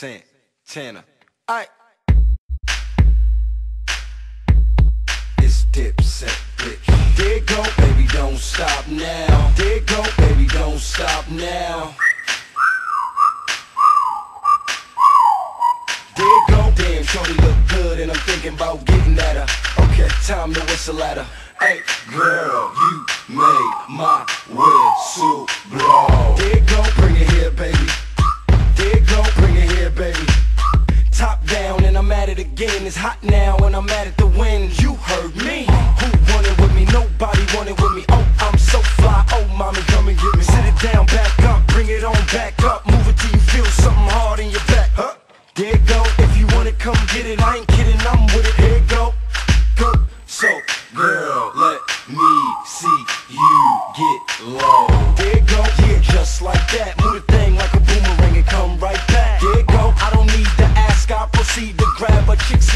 Santana. I. It's Dipset, bitch. There go, baby, don't stop now. There go, baby, don't stop now. There go, damn, shorty look good, and I'm thinking about getting at her. Okay, time to whistle at her. Hey, girl, you made my whistle again. It's hot now, and I'm mad at the wind. You heard me. Who wanted with me? Nobody wanted with me. Oh, I'm so fly. Oh, mommy, come and get me. Sit it down, back up, bring it on back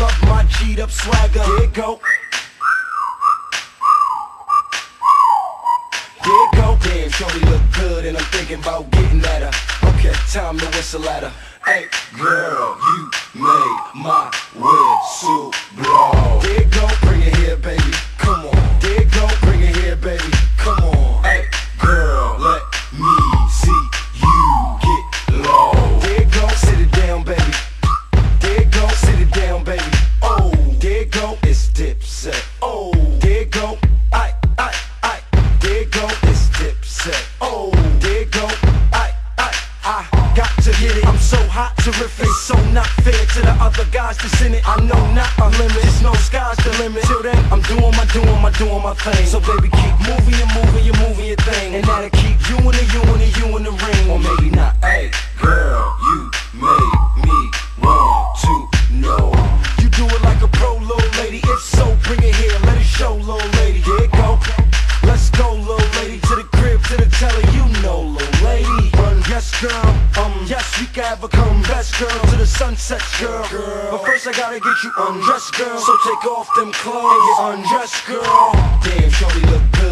love my cheat up swagger. There you go. There you go, damn, shorty look good and I'm thinking about getting at her. Okay, time to whistle at her. Hey, girl, you made my whistle blow. Hot, terrific, so not fair to the other guys that's in it. I know not a limit, there's no sky's the limit. Till then, I'm doing my, doing my, doing my thing. So baby, keep moving, you moving, you moving your thing, and that'll keep you in the, you in yes, girl. Um, yes, we can a come best girl to the sunset, girl. But first, I gotta get you undressed, girl. So take off them clothes and get undressed, girl. Damn, shorty look good.